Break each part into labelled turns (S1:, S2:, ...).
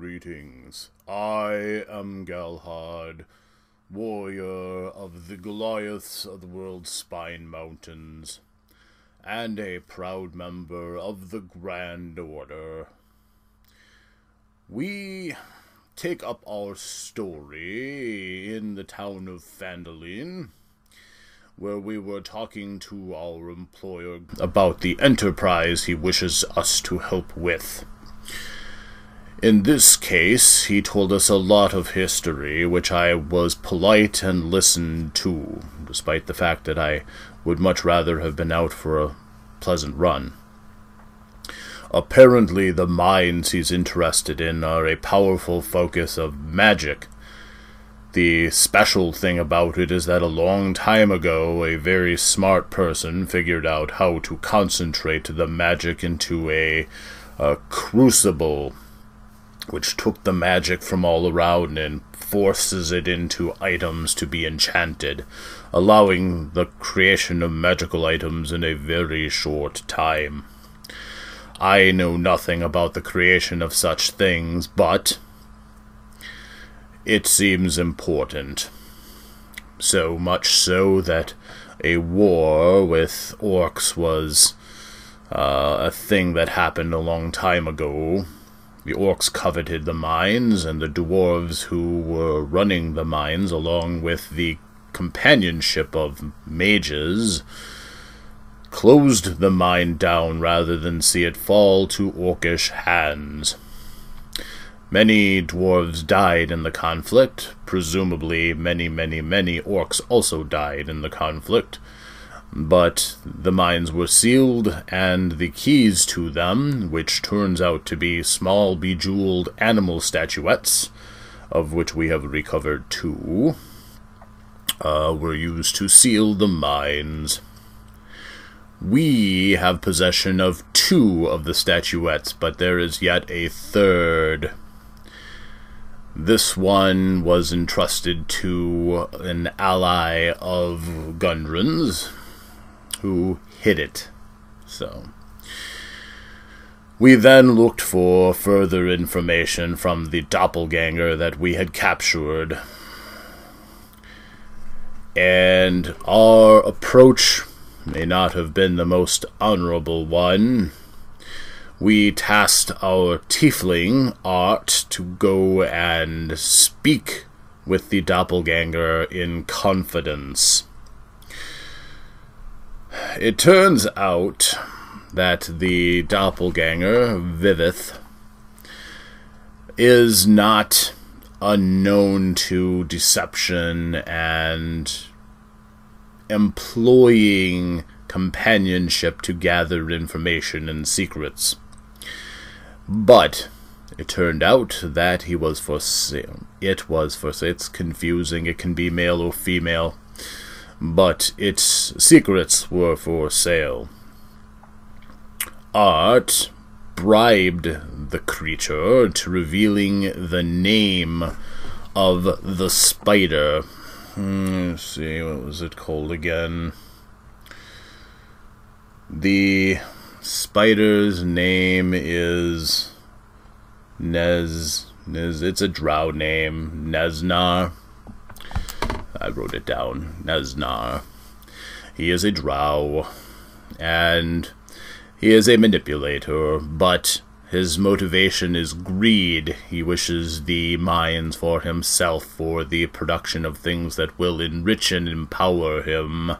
S1: Greetings. I am Galhard, warrior of the Goliaths of the world's Spine Mountains, and a proud member of the Grand Order. We take up our story in the town of Phandalin, where we were talking to our employer about the enterprise he wishes us to help with. In this case, he told us a lot of history, which I was polite and listened to, despite the fact that I would much rather have been out for a pleasant run. Apparently, the mines he's interested in are a powerful focus of magic. The special thing about it is that a long time ago, a very smart person figured out how to concentrate the magic into a, a crucible which took the magic from all around and forces it into items to be enchanted, allowing the creation of magical items in a very short time. I know nothing about the creation of such things, but it seems important. So much so that a war with orcs was uh, a thing that happened a long time ago, the orcs coveted the mines, and the dwarves who were running the mines, along with the companionship of mages, closed the mine down rather than see it fall to orcish hands. Many dwarves died in the conflict. Presumably, many, many, many orcs also died in the conflict but the mines were sealed, and the keys to them, which turns out to be small bejeweled animal statuettes, of which we have recovered two, uh, were used to seal the mines. We have possession of two of the statuettes, but there is yet a third. This one was entrusted to an ally of Gundren's, who hid it. So. We then looked for further information from the doppelganger that we had captured. And our approach may not have been the most honorable one. We tasked our tiefling, Art, to go and speak with the doppelganger in confidence. It turns out that the doppelganger, Vivith, is not unknown to deception and employing companionship to gather information and secrets. But it turned out that he was for sale. It was for sale. It's confusing. It can be male or female but its secrets were for sale. Art bribed the creature to revealing the name of the spider. Hmm, let's see, what was it called again? The spider's name is Nez. Nez. It's a drow name. Nezznar. I wrote it down. Nezznar. He is a drow, and he is a manipulator, but his motivation is greed. He wishes the mines for himself for the production of things that will enrich and empower him.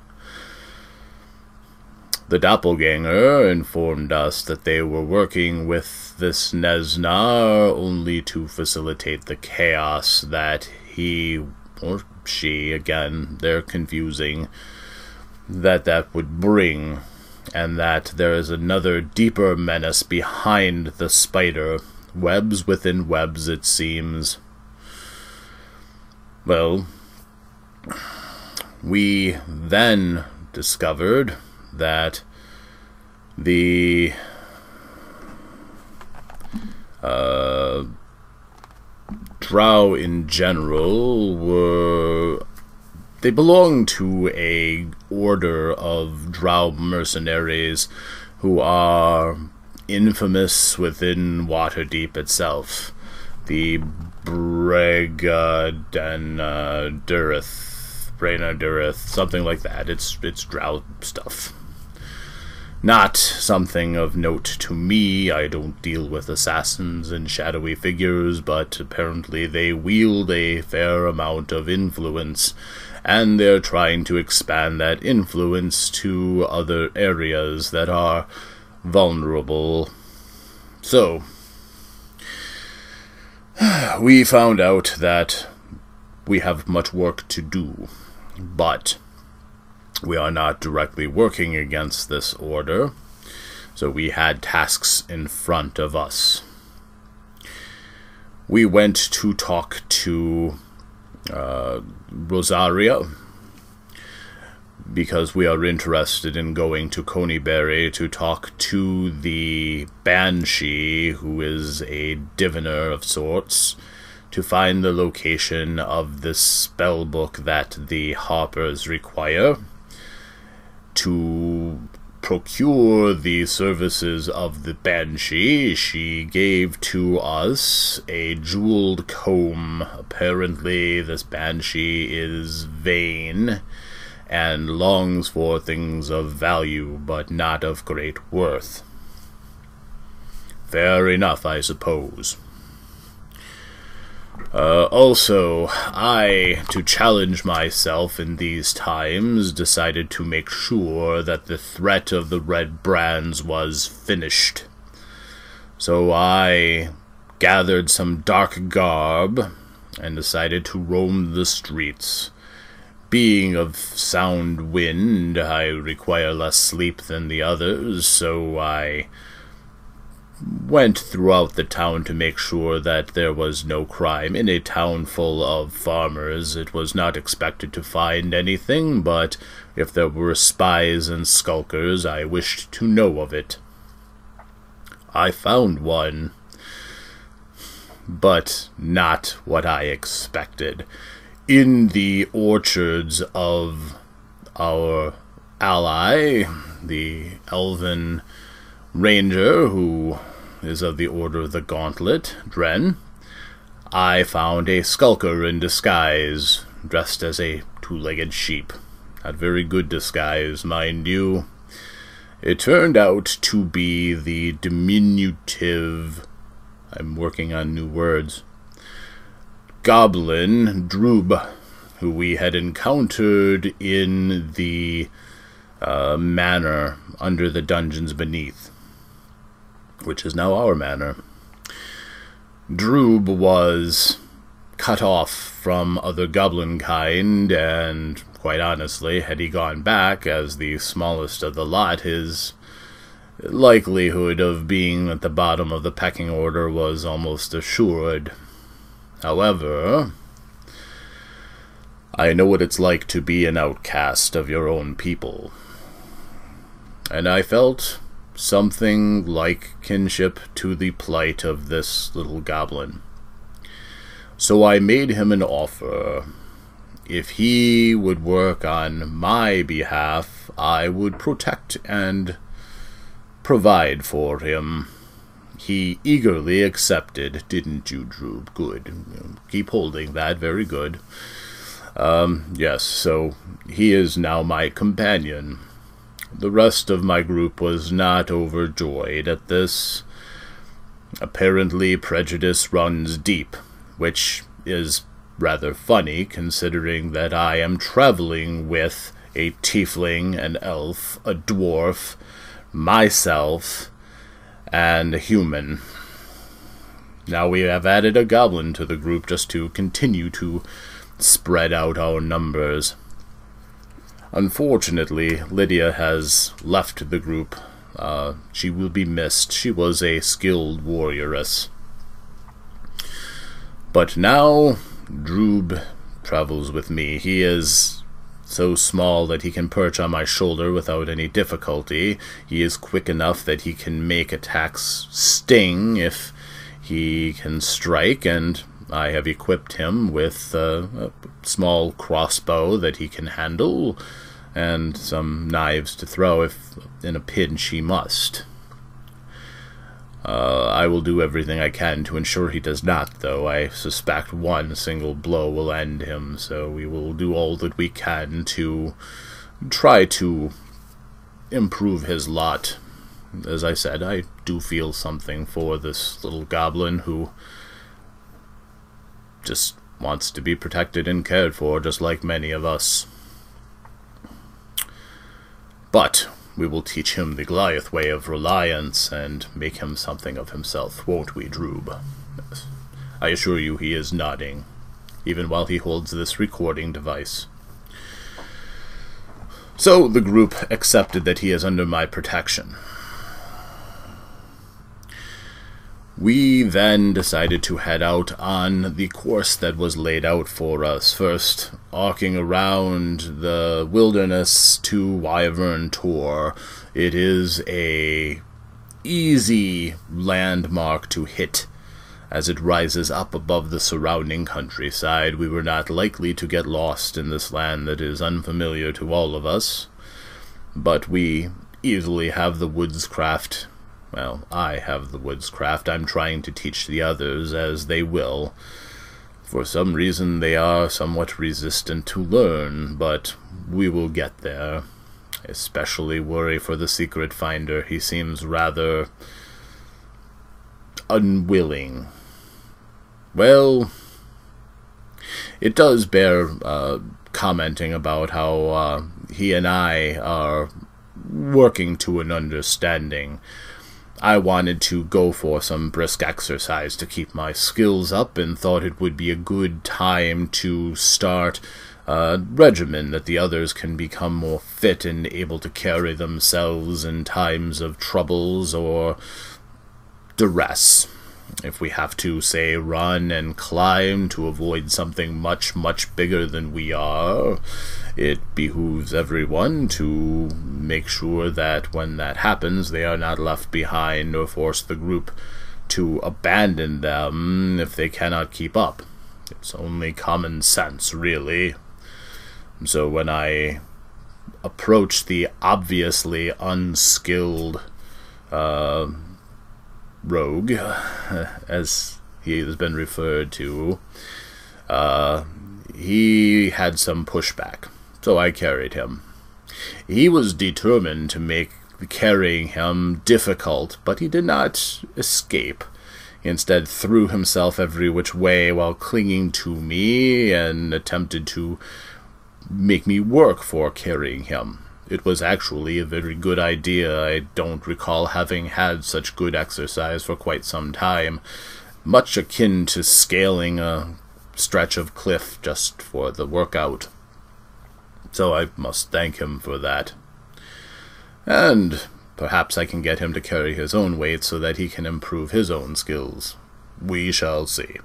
S1: The doppelganger informed us that they were working with this Nezznar only to facilitate the chaos that he or she, again, they're confusing, that that would bring, and that there is another deeper menace behind the spider. Webs within webs, it seems. Well, we then discovered that the uh, drow in general were they belong to a order of drow mercenaries who are infamous within Waterdeep itself. the Bregadurith, Brainadurith, something like that. It's it's drow stuff. Not something of note to me. I don't deal with assassins and shadowy figures, but apparently they wield a fair amount of influence, and they're trying to expand that influence to other areas that are vulnerable. So, we found out that we have much work to do, but we are not directly working against this order, so we had tasks in front of us. We went to talk to uh, Rosaria because we are interested in going to Conyberry to talk to the Banshee, who is a diviner of sorts, to find the location of the spell book that the Harpers require to procure the services of the Banshee, she gave to us a jeweled comb. Apparently, this Banshee is vain and longs for things of value, but not of great worth. Fair enough, I suppose. Uh, also, I, to challenge myself in these times, decided to make sure that the threat of the Red Brands was finished. So I gathered some dark garb and decided to roam the streets. Being of sound wind, I require less sleep than the others, so I went throughout the town to make sure that there was no crime. In a town full of farmers, it was not expected to find anything, but if there were spies and skulkers, I wished to know of it. I found one, but not what I expected. In the orchards of our ally, the elven ranger who is of the Order of the Gauntlet, Dren. I found a skulker in disguise, dressed as a two legged sheep. Not very good disguise, mind you. It turned out to be the diminutive. I'm working on new words. Goblin Droob, who we had encountered in the uh, manor under the dungeons beneath which is now our manor. Droob was cut off from other goblin kind, and quite honestly, had he gone back as the smallest of the lot, his likelihood of being at the bottom of the pecking order was almost assured. However, I know what it's like to be an outcast of your own people. And I felt something like kinship to the plight of this little goblin. So I made him an offer. If he would work on my behalf, I would protect and provide for him. He eagerly accepted, didn't you, Droob? Good. Keep holding that. Very good. Um, yes, so he is now my companion. The rest of my group was not overjoyed at this. Apparently, prejudice runs deep, which is rather funny considering that I am traveling with a tiefling, an elf, a dwarf, myself, and a human. Now we have added a goblin to the group just to continue to spread out our numbers. Unfortunately, Lydia has left the group. Uh, she will be missed. She was a skilled warrioress. But now, Droob travels with me. He is so small that he can perch on my shoulder without any difficulty. He is quick enough that he can make attacks sting if he can strike, and I have equipped him with uh, a small crossbow that he can handle, and some knives to throw if in a pinch he must. Uh, I will do everything I can to ensure he does not, though I suspect one single blow will end him, so we will do all that we can to try to improve his lot. As I said, I do feel something for this little goblin who just wants to be protected and cared for, just like many of us. But we will teach him the Goliath way of reliance and make him something of himself, won't we, Droob? I assure you he is nodding, even while he holds this recording device. So the group accepted that he is under my protection. We then decided to head out on the course that was laid out for us. First, arcing around the wilderness to Wyvern Tor. It is a easy landmark to hit as it rises up above the surrounding countryside. We were not likely to get lost in this land that is unfamiliar to all of us, but we easily have the woodscraft well, I have the woodscraft. I'm trying to teach the others as they will. For some reason, they are somewhat resistant to learn, but we will get there. Especially worry for the secret finder. He seems rather unwilling. Well, it does bear uh, commenting about how uh, he and I are working to an understanding. I wanted to go for some brisk exercise to keep my skills up and thought it would be a good time to start a regimen that the others can become more fit and able to carry themselves in times of troubles or duress. If we have to, say, run and climb to avoid something much, much bigger than we are, it behooves everyone to make sure that when that happens, they are not left behind or force the group to abandon them if they cannot keep up. It's only common sense, really. So when I approach the obviously unskilled uh, rogue, as he has been referred to, uh, he had some pushback so I carried him. He was determined to make carrying him difficult, but he did not escape. He instead threw himself every which way while clinging to me and attempted to make me work for carrying him. It was actually a very good idea. I don't recall having had such good exercise for quite some time, much akin to scaling a stretch of cliff just for the workout so I must thank him for that. And perhaps I can get him to carry his own weight so that he can improve his own skills. We shall see.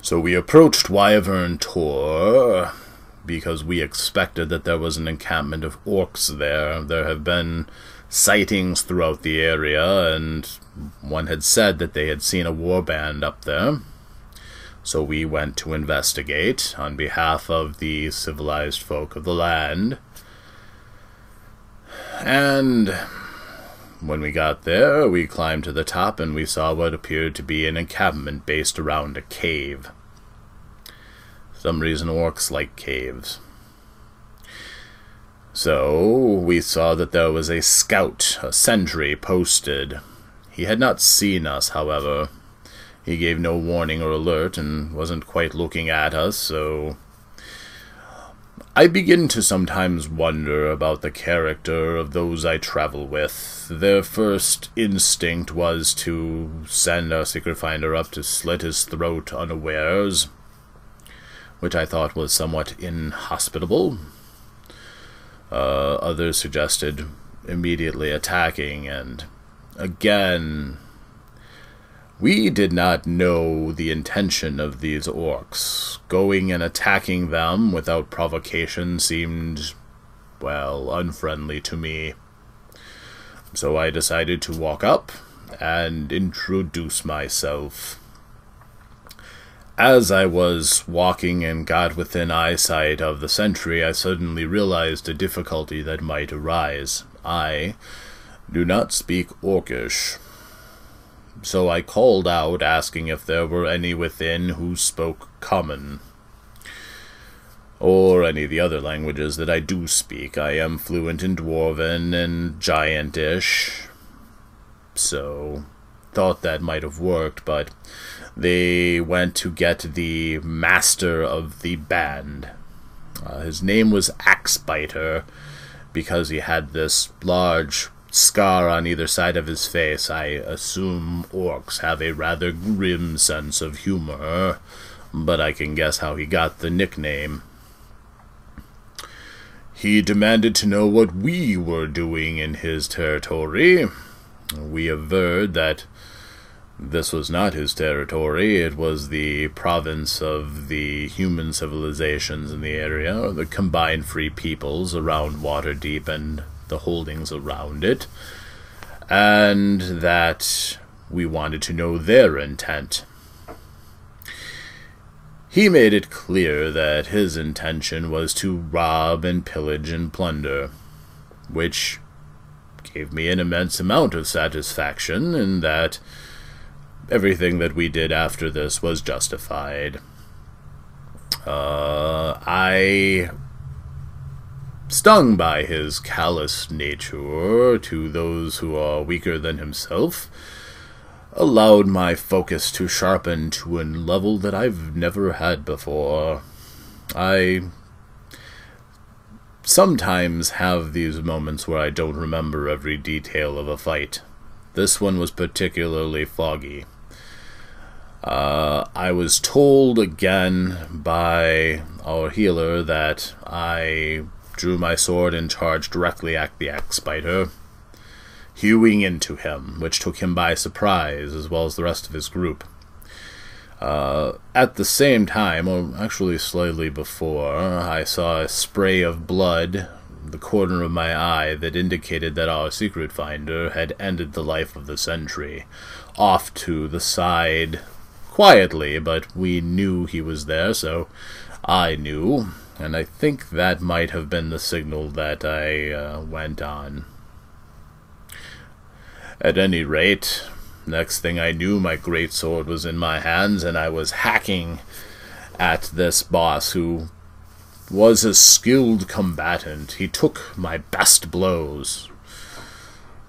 S1: So we approached Wyvern Tor because we expected that there was an encampment of orcs there. There have been sightings throughout the area, and one had said that they had seen a warband up there. So we went to investigate on behalf of the civilized folk of the land. And when we got there, we climbed to the top and we saw what appeared to be an encampment based around a cave. some reason, orcs like caves. So, we saw that there was a scout, a sentry, posted. He had not seen us, however. He gave no warning or alert and wasn't quite looking at us, so. I begin to sometimes wonder about the character of those I travel with. Their first instinct was to send our secret finder up to slit his throat unawares, which I thought was somewhat inhospitable. Uh, others suggested immediately attacking, and again, we did not know the intention of these orcs. Going and attacking them without provocation seemed, well, unfriendly to me. So I decided to walk up and introduce myself. As I was walking and got within eyesight of the sentry, I suddenly realized a difficulty that might arise. I do not speak Orcish. So I called out, asking if there were any within who spoke Common. Or any of the other languages that I do speak. I am fluent in Dwarven and Giantish. So, thought that might have worked, but they went to get the master of the band. Uh, his name was Axebiter because he had this large scar on either side of his face. I assume orcs have a rather grim sense of humor, but I can guess how he got the nickname. He demanded to know what we were doing in his territory. We averred that this was not his territory, it was the province of the human civilizations in the area, the combined free peoples around Waterdeep and the holdings around it, and that we wanted to know their intent. He made it clear that his intention was to rob and pillage and plunder, which gave me an immense amount of satisfaction in that everything that we did after this was justified. Uh, I, stung by his callous nature to those who are weaker than himself, allowed my focus to sharpen to a level that I've never had before. I sometimes have these moments where I don't remember every detail of a fight. This one was particularly foggy. Uh, I was told again by our healer that I drew my sword and charged directly at the Axebiter, hewing into him, which took him by surprise, as well as the rest of his group. Uh, at the same time, or actually slightly before, I saw a spray of blood the corner of my eye that indicated that our secret finder had ended the life of the sentry, off to the side quietly, but we knew he was there, so I knew, and I think that might have been the signal that I uh, went on. At any rate, next thing I knew, my great sword was in my hands, and I was hacking at this boss who was a skilled combatant. He took my best blows.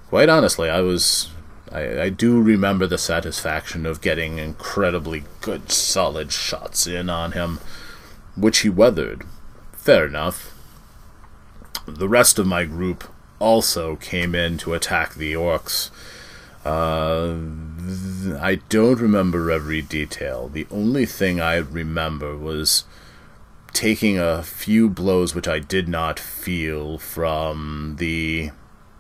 S1: Quite honestly, I was I, I do remember the satisfaction of getting incredibly good, solid shots in on him, which he weathered. Fair enough. The rest of my group also came in to attack the orcs. Uh, I don't remember every detail. The only thing I remember was taking a few blows which I did not feel from the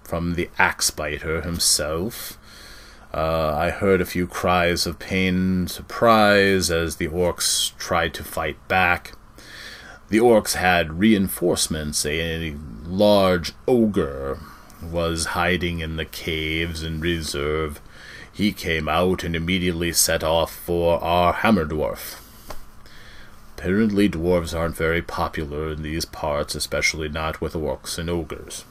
S1: from the Axebiter himself. Uh, I heard a few cries of pain and surprise as the orcs tried to fight back. The orcs had reinforcements. A large ogre was hiding in the caves in reserve. He came out and immediately set off for our hammer dwarf. Apparently, dwarves aren't very popular in these parts, especially not with orcs and ogres.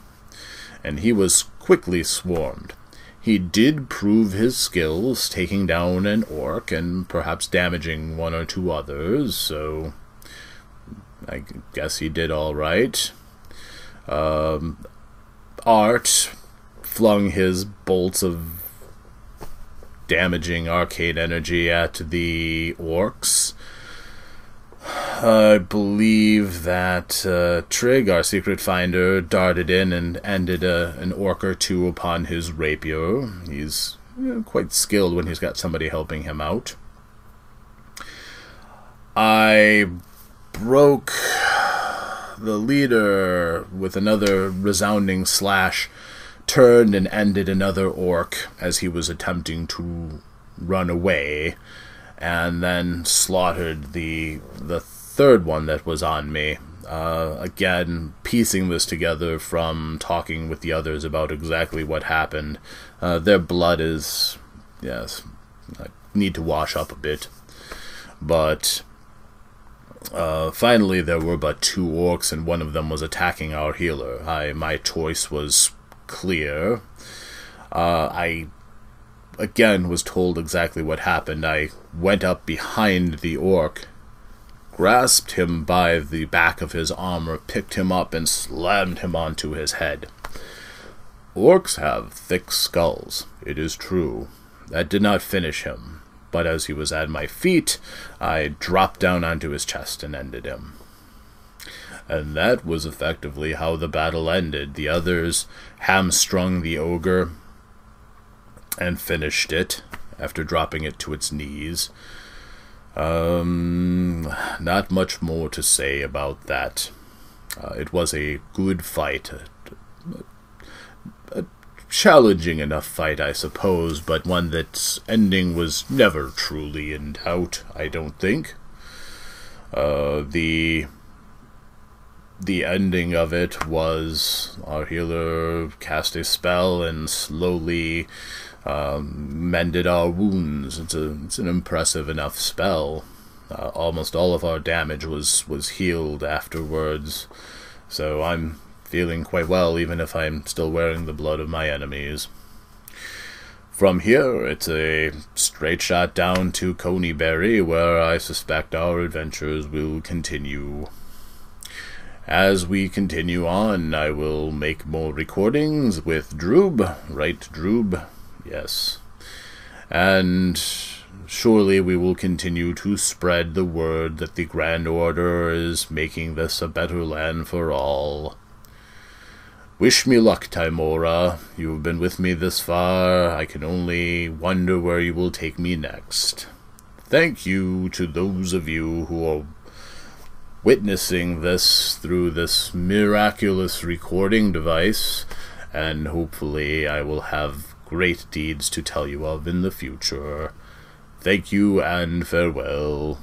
S1: And he was quickly swarmed. He did prove his skills, taking down an orc and perhaps damaging one or two others, so I guess he did all right. Um, Art flung his bolts of damaging arcane energy at the orcs, I believe that uh, Trig, our secret finder, darted in and ended a, an orc or two upon his rapier. He's you know, quite skilled when he's got somebody helping him out. I broke the leader with another resounding slash, turned and ended another orc as he was attempting to run away, and then slaughtered the the third one that was on me. Uh, again, piecing this together from talking with the others about exactly what happened. Uh, their blood is, yes, I need to wash up a bit. But uh, finally, there were but two orcs, and one of them was attacking our healer. I, my choice was clear. Uh, I again was told exactly what happened. I went up behind the orc, grasped him by the back of his armor, picked him up, and slammed him onto his head. Orcs have thick skulls, it is true. That did not finish him, but as he was at my feet, I dropped down onto his chest and ended him. And that was effectively how the battle ended. The others hamstrung the ogre and finished it after dropping it to its knees. Um, not much more to say about that. Uh, it was a good fight. Challenging enough fight, I suppose, but one that's ending was never truly in doubt, I don't think. Uh, the the ending of it was our healer cast a spell and slowly um, mended our wounds. It's a it's an impressive enough spell. Uh, almost all of our damage was was healed afterwards, so I'm feeling quite well, even if I'm still wearing the blood of my enemies. From here, it's a straight shot down to Conyberry, where I suspect our adventures will continue. As we continue on, I will make more recordings with Droob, right, Droob? Yes. And surely we will continue to spread the word that the Grand Order is making this a better land for all. Wish me luck, Tymora. You have been with me this far. I can only wonder where you will take me next. Thank you to those of you who are witnessing this through this miraculous recording device, and hopefully I will have great deeds to tell you of in the future. Thank you and farewell.